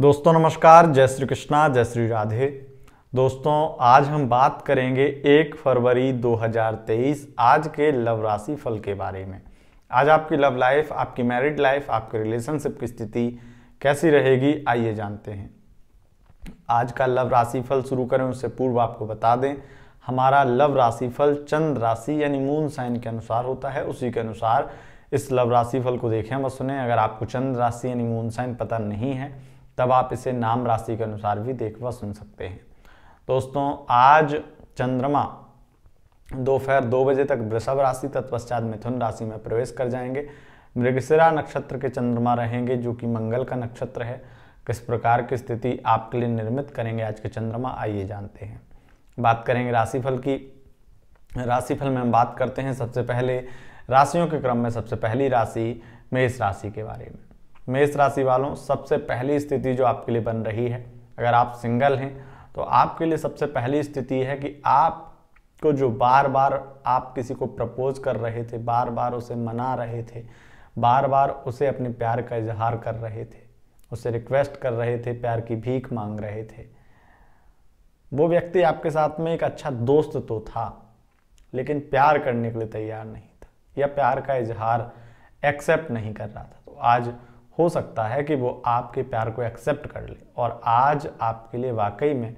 दोस्तों, नमस्कार। जय श्री कृष्णा, जय श्री राधे। दोस्तों, आज हम बात करेंगे एक फरवरी 2023 आज के लव राशि फल के बारे में। आज आपकी लव लाइफ, आपकी मैरिड लाइफ, आपके रिलेशनशिप की स्थिति कैसी रहेगी, आइए जानते हैं। आज का लव राशि फल शुरू करें, उससे पूर्व आपको बता दें हमारा लव राशि फल चंद्र राशि यानी मून साइन के अनुसार होता है। उसी के अनुसार इस लव राशि फल को देखें व सुने, अगर आपको चंद्र राशि यानी मून साइन पता नहीं है, तब आप इसे नाम राशि के अनुसार भी देख व सुन सकते हैं। दोस्तों, आज चंद्रमा दोपहर दो बजे तक वृषभ राशि तत्पश्चात मिथुन राशि में प्रवेश कर जाएँगे। मृगशिरा नक्षत्र के चंद्रमा रहेंगे, जो कि मंगल का नक्षत्र है। किस प्रकार की स्थिति आपके लिए निर्मित करेंगे आज के चंद्रमा, आइए जानते हैं। बात करेंगे राशिफल की। राशिफल में हम बात करते हैं सबसे पहले राशियों के क्रम में सबसे पहली राशि मेष राशि के बारे में। मेष राशि वालों, सबसे पहली स्थिति जो आपके लिए बन रही है। अगर आप सिंगल हैं तो आपके लिए सबसे पहली स्थिति है कि आप को जो बार बार आप किसी को प्रपोज कर रहे थे बार बार उसे मना रहे थे बार बार उसे अपने प्यार का इजहार कर रहे थे, उसे रिक्वेस्ट कर रहे थे, प्यार की भीख मांग रहे थे वो व्यक्ति आपके साथ में एक अच्छा दोस्त तो था, लेकिन प्यार करने के लिए तैयार नहीं था, या प्यार का इजहार एक्सेप्ट नहीं कर रहा था। तो आज हो सकता है कि वो आपके प्यार को एक्सेप्ट कर ले, और आज आपके लिए वाकई में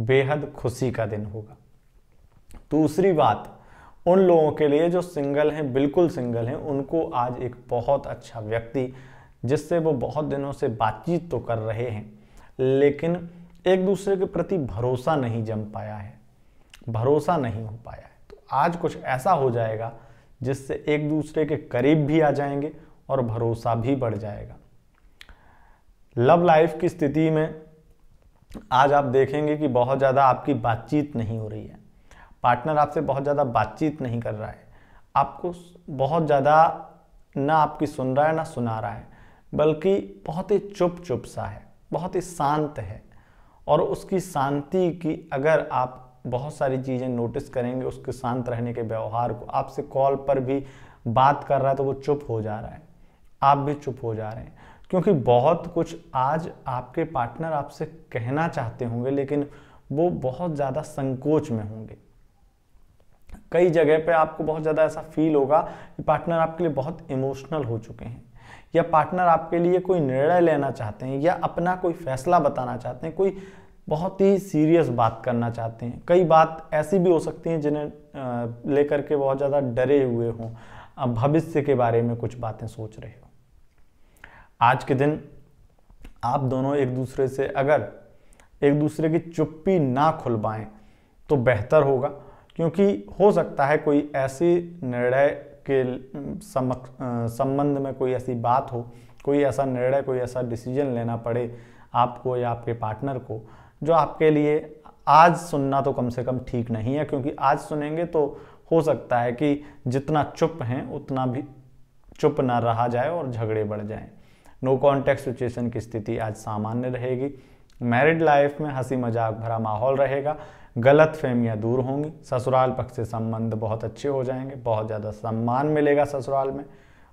बेहद खुशी का दिन होगा। दूसरी बात, उन लोगों के लिए जो सिंगल हैं, बिल्कुल सिंगल हैं, उनको आज एक बहुत अच्छा व्यक्ति, जिससे वो बहुत दिनों से बातचीत तो कर रहे हैं, लेकिन एक दूसरे के प्रति भरोसा नहीं जम पाया है, भरोसा नहीं हो पाया है। तो आज कुछ ऐसा हो जाएगा जिससे एक दूसरे के करीब भी आ जाएँगे और भरोसा भी बढ़ जाएगा। लव लाइफ की स्थिति में आज आप देखेंगे कि बहुत ज़्यादा आपकी बातचीत नहीं हो रही है। पार्टनर आपसे बहुत ज़्यादा बातचीत नहीं कर रहा है। आपको बहुत ज़्यादा ना आपकी सुन रहा है, ना सुना रहा है, बल्कि बहुत ही चुप चुप सा है, बहुत ही शांत है। और उसकी शांति की अगर आप बहुत सारी चीज़ें नोटिस करेंगे, उसके शांत रहने के व्यवहार को, आपसे कॉल पर भी बात कर रहा है तो वो चुप हो जा रहा है। आप भी चुप हो जा रहे हैं। क्योंकि बहुत कुछ आज आपके पार्टनर आपसे कहना चाहते होंगे, लेकिन वो बहुत ज़्यादा संकोच में होंगे। कई जगह पे आपको बहुत ज़्यादा ऐसा फील होगा कि पार्टनर आपके लिए बहुत इमोशनल हो चुके हैं। या पार्टनर आपके लिए कोई निर्णय लेना चाहते हैं या अपना कोई फैसला बताना चाहते हैं, कोई बहुत ही सीरियस बात करना चाहते हैं। कई बात ऐसी भी हो सकती हैं जिन्हें लेकर के बहुत ज़्यादा डरे हुए हों भविष्य के बारे में कुछ बातें सोच रहे हो। आज के दिन आप दोनों एक दूसरे से अगर एक दूसरे की चुप्पी ना खुलवाएँ तो बेहतर होगा, क्योंकि हो सकता है कोई ऐसी निर्णय के संबंध में कोई ऐसी बात हो, कोई ऐसा निर्णय, कोई ऐसा डिसीज़न लेना पड़े आपको या आपके पार्टनर को, जो आपके लिए आज सुनना तो कम से कम ठीक नहीं है, क्योंकि आज सुनेंगे तो हो सकता है कि जितना चुप हैं, उतना भी चुप ना रहा जाए और झगड़े बढ़ जाएँ। नो कॉन्टेक्ट सिचुएशन की स्थिति आज सामान्य रहेगी। मैरिड लाइफ में हँसी मज़ाक भरा माहौल रहेगा। गलत फहमियाँ दूर होंगी। ससुराल पक्ष से संबंध बहुत अच्छे हो जाएँगे। बहुत ज़्यादा सम्मान मिलेगा ससुराल में।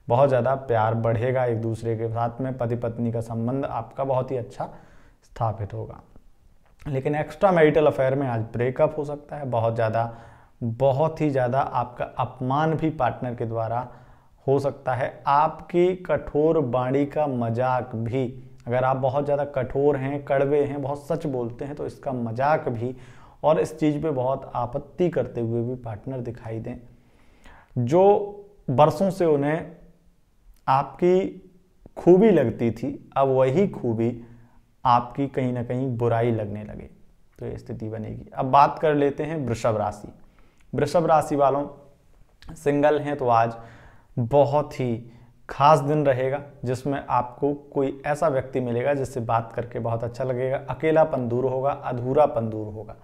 बहुत ज़्यादा प्यार बढ़ेगा एक दूसरे के साथ में। पति पत्नी का संबंध आपका बहुत ही अच्छा स्थापित होगा। लेकिन एक्स्ट्रा मैरिटल अफेयर में आज ब्रेकअप हो सकता है। बहुत ज़्यादा, बहुत ही ज़्यादा आपका अपमान भी पार्टनर के द्वारा हो सकता है। आपकी कठोर बाणी का मज़ाक भी अगर आप बहुत ज़्यादा कठोर हैं, कड़वे हैं, बहुत सच बोलते हैं तो इसका मज़ाक भी और इस चीज़ पे बहुत आपत्ति करते हुए भी पार्टनर दिखाई दें, जो बरसों से उन्हें आपकी खूबी लगती थी, अब वही खूबी आपकी कहीं ना कहीं बुराई लगने लगे तो ये स्थिति बनेगी। अब बात कर लेते हैं वृषभ राशि। वृषभ राशि वालों, सिंगल हैं तो आज बहुत ही खास दिन रहेगा, जिसमें आपको कोई ऐसा व्यक्ति मिलेगा जिससे बात करके बहुत अच्छा लगेगा। अकेलापन दूर होगा, अधूरापन दूर होगा।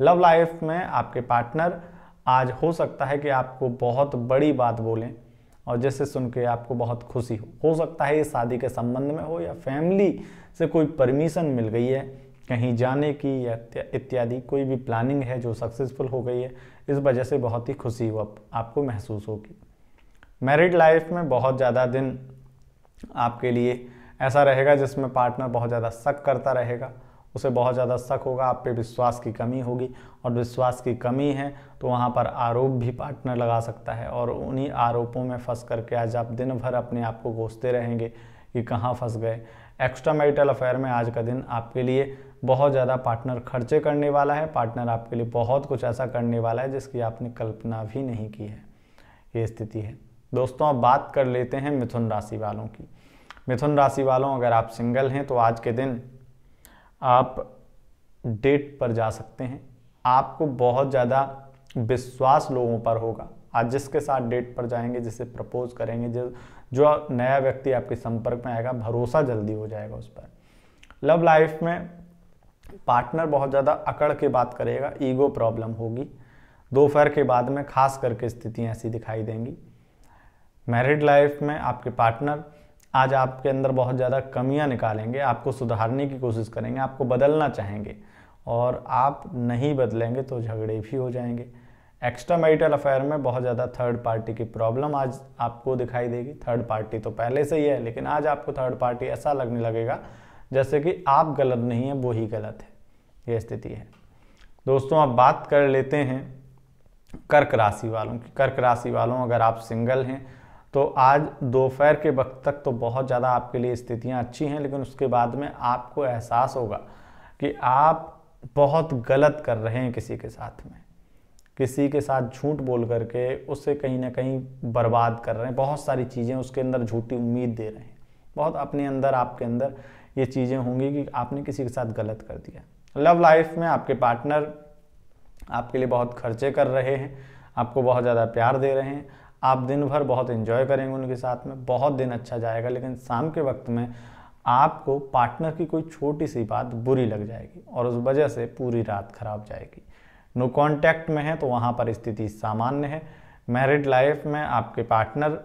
लव लाइफ में आपके पार्टनर आज हो सकता है कि आपको बहुत बड़ी बात बोलें और जिससे सुन के आपको बहुत खुशी हो। हो सकता है ये शादी के संबंध में हो या फैमिली से कोई परमिशन मिल गई है, कहीं जाने की या इत्यादि। कोई भी प्लानिंग है जो सक्सेसफुल हो गई है, इस वजह से बहुत ही खुशी हो आपको महसूस होगी। मैरिड लाइफ में बहुत ज़्यादा दिन आपके लिए ऐसा रहेगा जिसमें पार्टनर बहुत ज़्यादा शक करता रहेगा। उसे बहुत ज़्यादा शक होगा, आप पे विश्वास की कमी होगी। और विश्वास की कमी है तो वहाँ पर आरोप भी पार्टनर लगा सकता है। और उन्हीं आरोपों में फंस करके आज आप दिन भर अपने आप को कोसते रहेंगे कि कहाँ फंस गए। एक्स्ट्रा मैरिटल अफेयर में आज का दिन आपके लिए बहुत ज़्यादा पार्टनर खर्चे करने वाला है। पार्टनर आपके लिए बहुत कुछ ऐसा करने वाला है जिसकी आपने कल्पना भी नहीं की है। ये स्थिति है। दोस्तों, अब बात कर लेते हैं मिथुन राशि वालों की। मिथुन राशि वालों, अगर आप सिंगल हैं तो आज के दिन आप डेट पर जा सकते हैं। आपको बहुत ज़्यादा विश्वास लोगों पर होगा। आज जिसके साथ डेट पर जाएँगे, जिसे प्रपोज करेंगे, जो जो नया व्यक्ति आपके संपर्क में आएगा, भरोसा जल्दी हो जाएगा उस पर। लव लाइफ में पार्टनर बहुत ज़्यादा अकड़ के बात करेगा, ईगो प्रॉब्लम होगी। दोपहर के बाद में खास करके स्थितियाँ ऐसी दिखाई देंगी। मैरिड लाइफ में आपके पार्टनर आज आपके अंदर बहुत ज़्यादा कमियाँ निकालेंगे, आपको सुधारने की कोशिश करेंगे, आपको बदलना चाहेंगे, और आप नहीं बदलेंगे तो झगड़े भी हो जाएँगे। एक्स्ट्रा मैरिटल अफेयर में बहुत ज़्यादा थर्ड पार्टी की प्रॉब्लम आज आपको दिखाई देगी। थर्ड पार्टी तो पहले से ही है, लेकिन आज आपको थर्ड पार्टी ऐसा लगने लगेगा, जैसे कि आप गलत नहीं हैं, वो ही गलत है। ये स्थिति है। दोस्तों, अब बात कर लेते हैं कर्क राशि वालों की। कर्क राशि वालों, अगर आप सिंगल हैं तो आज दोपहर के वक्त तक तो बहुत ज़्यादा आपके लिए स्थितियाँ अच्छी हैं, लेकिन उसके बाद में आपको एहसास होगा कि आप बहुत गलत कर रहे हैं किसी के साथ में। किसी के साथ झूठ बोल करके उससे कहीं ना कहीं बर्बाद कर रहे हैं। बहुत सारी चीज़ें उसके अंदर झूठी उम्मीद दे रहे हैं। बहुत अपने अंदर, आपके अंदर ये चीज़ें होंगी कि आपने किसी के साथ गलत कर दिया। लव लाइफ में आपके पार्टनर आपके लिए बहुत खर्चे कर रहे हैं, आपको बहुत ज़्यादा प्यार दे रहे हैं आप दिन भर बहुत इन्जॉय करेंगे उनके साथ में, बहुत दिन अच्छा जाएगा, लेकिन शाम के वक्त में आपको पार्टनर की कोई छोटी सी बात बुरी लग जाएगी और उस वजह से पूरी रात खराब जाएगी। नो कांटेक्ट में है तो वहाँ पर स्थिति सामान्य है। मैरिड लाइफ में आपके पार्टनर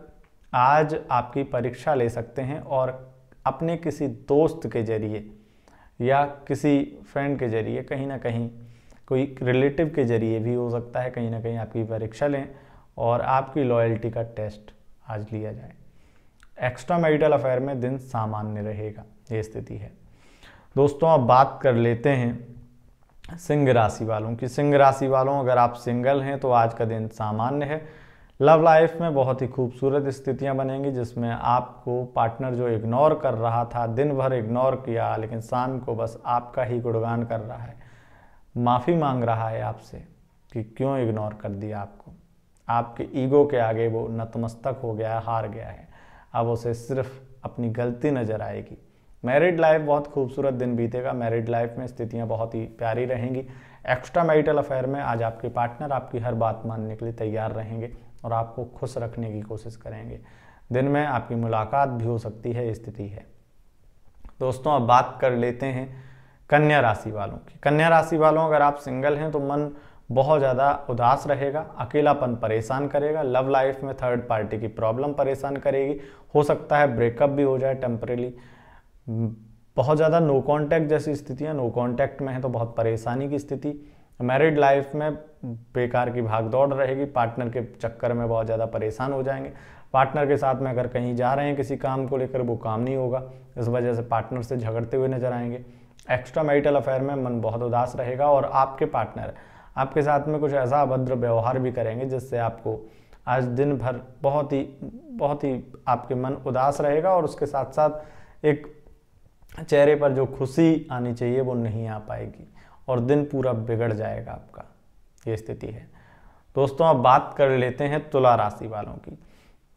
आज आपकी परीक्षा ले सकते हैं और अपने किसी दोस्त के ज़रिए या किसी फ्रेंड के ज़रिए कहीं ना कहीं, कोई रिलेटिव के ज़रिए भी हो सकता है, कहीं ना कहीं आपकी परीक्षा लें। और आपकी लॉयल्टी का टेस्ट आज लिया जाए। एक्स्ट्रा मैरिटल अफेयर में दिन सामान्य रहेगा, ये स्थिति है। दोस्तों, अब बात कर लेते हैं सिंह राशि वालों की। सिंह राशि वालों, अगर आप सिंगल हैं तो आज का दिन सामान्य है। लव लाइफ में बहुत ही खूबसूरत स्थितियाँ बनेंगी, जिसमें आपको पार्टनर जो इग्नोर कर रहा था, दिन भर इग्नोर किया, लेकिन शाम को बस आपका ही गुणगान कर रहा है। माफ़ी मांग रहा है आपसे कि क्यों इग्नोर कर दिया आपको? आपके ईगो के आगे वो नतमस्तक हो गया है हार गया है। अब उसे सिर्फ़ अपनी गलती नज़र आएगी। मैरिड लाइफ बहुत खूबसूरत दिन बीतेगा। मैरिड लाइफ में स्थितियाँ बहुत ही प्यारी रहेंगी। एक्स्ट्रा मैरिटल अफेयर में आज आपके पार्टनर आपकी हर बात मानने के लिए तैयार रहेंगे और आपको खुश रखने की कोशिश करेंगे। दिन में आपकी मुलाकात भी हो सकती है स्थिति है। दोस्तों, अब बात कर लेते हैं कन्या राशि वालों की। कन्या राशि वालों, अगर आप सिंगल हैं तो मन बहुत ज़्यादा उदास रहेगा, अकेलापन परेशान करेगा लव लाइफ में थर्ड पार्टी की प्रॉब्लम परेशान करेगी, हो सकता है ब्रेकअप भी हो जाए टेम्परेली बहुत ज़्यादा नो कांटेक्ट जैसी स्थितियाँ नो कांटेक्ट में है तो बहुत परेशानी की स्थिति। मैरिड लाइफ में बेकार की भाग दौड़ रहेगी पार्टनर के चक्कर में बहुत ज़्यादा परेशान हो जाएँगे। पार्टनर के साथ में अगर कहीं जा रहे हैं किसी काम को लेकर, वो काम नहीं होगा, इस वजह से पार्टनर से झगड़ते हुए नज़र आएँगे। एक्स्ट्रा मैरिटल अफेयर में मन बहुत उदास रहेगा और आपके पार्टनर आपके साथ में कुछ ऐसा अभद्र व्यवहार भी करेंगे जिससे आपको आज दिन भर बहुत ही बहुत ही आपके मन उदास रहेगा और उसके साथ साथ एक चेहरे पर जो खुशी आनी चाहिए वो नहीं आ पाएगी और दिन पूरा बिगड़ जाएगा आपका। ये स्थिति है। दोस्तों, अब बात कर लेते हैं तुला राशि वालों की।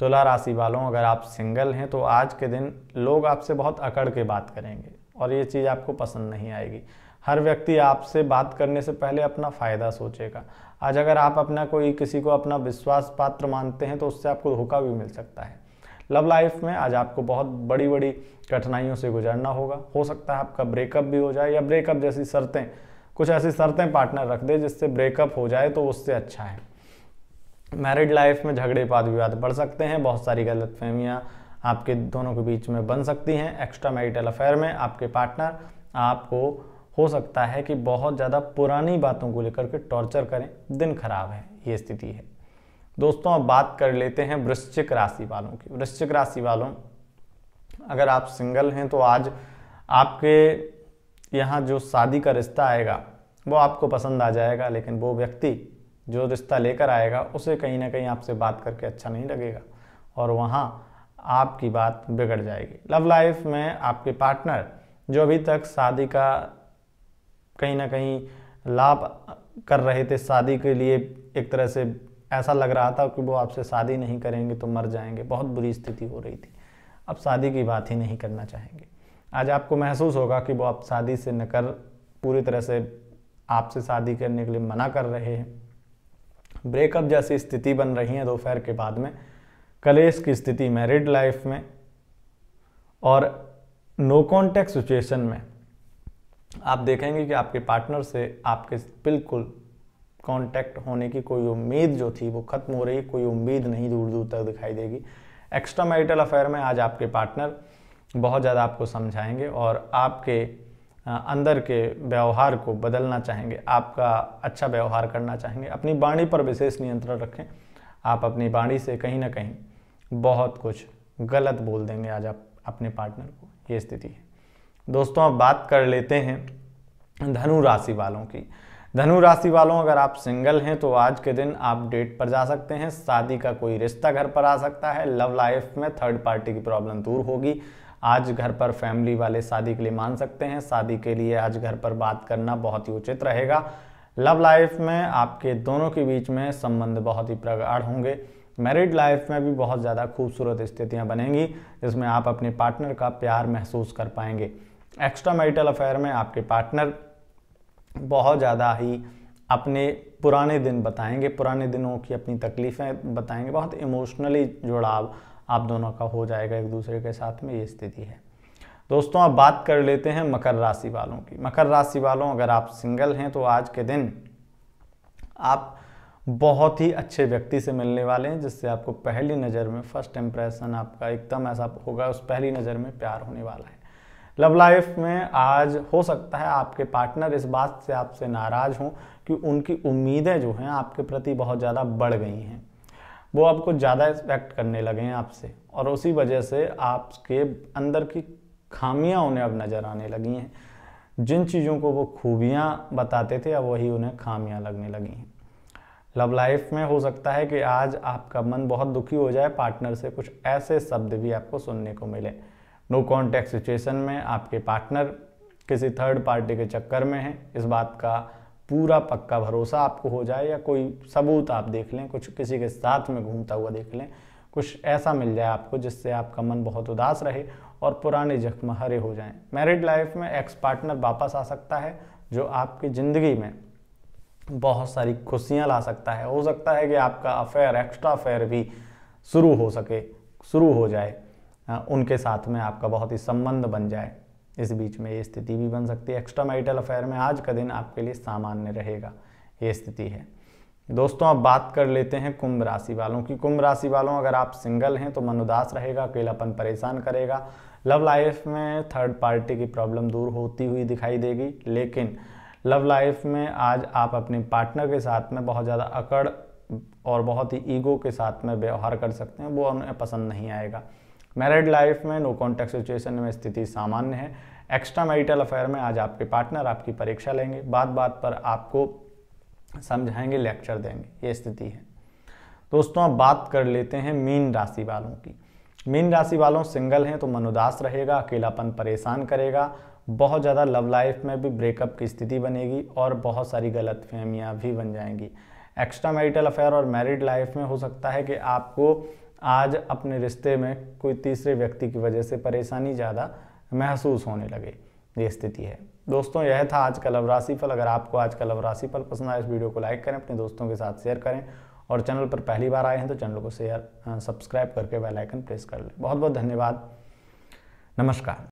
तुला राशि वालों, अगर आप सिंगल हैं तो आज के दिन लोग आपसे बहुत अकड़ के बात करेंगे और ये चीज़ आपको पसंद नहीं आएगी। हर व्यक्ति आपसे बात करने से पहले अपना फ़ायदा सोचेगा। आज अगर आप अपना कोई किसी को अपना विश्वास पात्र मानते हैं तो उससे आपको धोखा भी मिल सकता है। लव लाइफ में आज आपको बहुत बड़ी बड़ी कठिनाइयों से गुजरना होगा। हो सकता है आपका ब्रेकअप भी हो जाए, या ब्रेकअप जैसी शर्तें, कुछ ऐसी शर्तें पार्टनर रख दे जिससे ब्रेकअप हो जाए तो उससे अच्छा है। मैरिड लाइफ में झगड़े वाद विवाद बढ़ सकते हैं, बहुत सारी गलत फहमियाँ आपके दोनों के बीच में बन सकती हैं। एक्स्ट्रा मैरिटल अफेयर में आपके पार्टनर आपको हो सकता है कि बहुत ज़्यादा पुरानी बातों को लेकर के टॉर्चर करें, दिन खराब है, ये स्थिति है। दोस्तों, अब बात कर लेते हैं वृश्चिक राशि वालों की। वृश्चिक राशि वालों, अगर आप सिंगल हैं तो आज आपके यहाँ जो शादी का रिश्ता आएगा, वो आपको पसंद आ जाएगा, लेकिन वो व्यक्ति जो रिश्ता लेकर आएगा, उसे कहीं ना कहीं आपसे बात करके अच्छा नहीं लगेगा और वहाँ आपकी बात बिगड़ जाएगी। लव लाइफ में आपके पार्टनर जो अभी तक शादी का कहीं ना कहीं लाभ कर रहे थे शादी के लिए एक तरह से ऐसा लग रहा था कि वो आपसे शादी नहीं करेंगे तो मर जाएँगे। बहुत बुरी स्थिति हो रही थी। अब शादी की बात ही नहीं करना चाहेंगे। आज आपको महसूस होगा कि वो आप शादी से न कर पूरी तरह से आपसे शादी करने के लिए मना कर रहे हैं। ब्रेकअप जैसी स्थिति बन रही है दोपहर के बाद में। कलेश की स्थिति मैरिड लाइफ में और नो कॉन्टेक्ट सिचुएशन में आप देखेंगे कि आपके पार्टनर से आपके बिल्कुल कांटेक्ट होने की कोई उम्मीद जो थी वो खत्म हो रही, कोई उम्मीद नहीं दूर दूर तक दिखाई देगी। एक्स्ट्रा मैरिटल अफेयर में आज आपके पार्टनर बहुत ज़्यादा आपको समझाएँगे और आपके अंदर के व्यवहार को बदलना चाहेंगे, आपका अच्छा व्यवहार करना चाहेंगे, अपनी वाणी पर विशेष नियंत्रण रखें। आप अपनी वाणी से कहीं ना कहीं बहुत कुछ गलत बोल देंगे आज आप अपने पार्टनर को। ये स्थिति है। दोस्तों, अब बात कर लेते हैं धनु राशि वालों की। धनु राशि वालों, अगर आप सिंगल हैं तो आज के दिन आप डेट पर जा सकते हैं। शादी का कोई रिश्ता घर पर आ सकता है। लव लाइफ में थर्ड पार्टी की प्रॉब्लम दूर होगी। आज घर पर फैमिली वाले शादी के लिए मान सकते हैं। शादी के लिए आज घर पर बात करना बहुत ही उचित रहेगा। लव लाइफ में आपके दोनों के बीच में संबंध बहुत ही प्रगाढ़ होंगे। मैरिड लाइफ में भी बहुत ज़्यादा खूबसूरत स्थितियाँ बनेंगी, जिसमें आप अपने पार्टनर का प्यार महसूस कर पाएँगे। एक्स्ट्रा मैरिटल अफेयर में आपके पार्टनर बहुत ज़्यादा ही अपने पुराने दिन बताएँगे, पुराने दिनों की अपनी तकलीफ़ें बताएँगे। बहुत इमोशनली जुड़ाव आप दोनों का हो जाएगा एक दूसरे के साथ में, ये स्थिति है। दोस्तों, अब बात कर लेते हैं मकर राशि वालों की। मकर राशि वालों, अगर आप सिंगल हैं तो आज के दिन आप बहुत ही अच्छे व्यक्ति से मिलने वाले हैं, जिससे आपको पहली नज़र में फ़र्स्ट इम्प्रेशन आपका एकदम ऐसा होगा, उस पहली नज़र में प्यार होने वाला है। लव लाइफ में आज हो सकता है आपके पार्टनर इस बात से आपसे नाराज़ हों कि उनकी उम्मीदें जो हैं आपके प्रति बहुत ज़्यादा बढ़ गई हैं। वो आपको ज़्यादा एक्सपेक्ट करने लगे हैं आपसे और उसी वजह से आपके अंदर की खामियाँ उन्हें अब नज़र आने लगी हैं। जिन चीज़ों को वो खूबियाँ बताते थे, अब वही उन्हें खामियाँ लगने लगी हैं। लव लाइफ में हो सकता है कि आज आपका मन बहुत दुखी हो जाए पार्टनर से कुछ ऐसे शब्द भी आपको सुनने को मिले। नो कॉन्टैक्ट सिचुएशन में आपके पार्टनर किसी थर्ड पार्टी के चक्कर में है। इस बात का पूरा पक्का भरोसा आपको हो जाए या कोई सबूत आप देख लें, कुछ किसी के साथ में घूमता हुआ देख लें, कुछ ऐसा मिल जाए आपको जिससे आपका मन बहुत उदास रहे और पुराने जख्म हरे हो जाएँ। मैरिड लाइफ में एक्स पार्टनर वापस आ सकता है, जो आपकी ज़िंदगी में बहुत सारी खुशियाँ ला सकता है। हो सकता है कि आपका अफेयर एक्स्ट्रा अफेयर भी शुरू हो सके, शुरू हो जाए। उनके साथ में आपका बहुत ही संबंध बन जाए। इस बीच में ये स्थिति भी बन सकती है। एक्स्ट्रा मैरिटल अफेयर में आज का दिन आपके लिए सामान्य रहेगा। ये स्थिति है। दोस्तों, अब बात कर लेते हैं कुंभ राशि वालों की। कुंभ राशि वालों, अगर आप सिंगल हैं तो मन उदास रहेगा, अकेलापन परेशान करेगा। लव लाइफ में थर्ड पार्टी की प्रॉब्लम दूर होती हुई दिखाई देगी। लेकिन लव लाइफ में आज आप अपने पार्टनर के साथ में बहुत ज़्यादा अकड़ और बहुत ही ईगो के साथ में व्यवहार कर सकते हैं। वो उन्हें पसंद नहीं आएगा। मैरिड लाइफ में नो कॉन्टेक्ट सिचुएशन में स्थिति सामान्य है। एक्स्ट्रा मैरिटल अफेयर में आज आपके पार्टनर आपकी परीक्षा लेंगे। बात बात पर आपको समझाएँगे लेक्चर देंगे। ये स्थिति है। दोस्तों, अब बात कर लेते हैं मीन राशि वालों की। मीन राशि वालों सिंगल हैं तो मन उदास रहेगा, अकेलापन परेशान करेगा। बहुत ज़्यादा लव लाइफ में भी ब्रेकअप की स्थिति बनेगी और बहुत सारी गलत फहमियाँ भी बन जाएँगी। एक्स्ट्रा मैरिटल अफेयर और मैरिड लाइफ में हो सकता है कि आपको आज अपने रिश्ते में कोई तीसरे व्यक्ति की वजह से परेशानी ज़्यादा महसूस होने लगे। ये स्थिति है। दोस्तों, यह था आज का लव राशि फल अगर आपको आज का लव राशि फल पसंद आया, इस वीडियो को लाइक करें, अपने दोस्तों के साथ शेयर करें और चैनल पर पहली बार आए हैं तो चैनल को शेयर सब्सक्राइब करके बेल आइकन प्रेस कर लें। बहुत बहुत धन्यवाद। नमस्कार।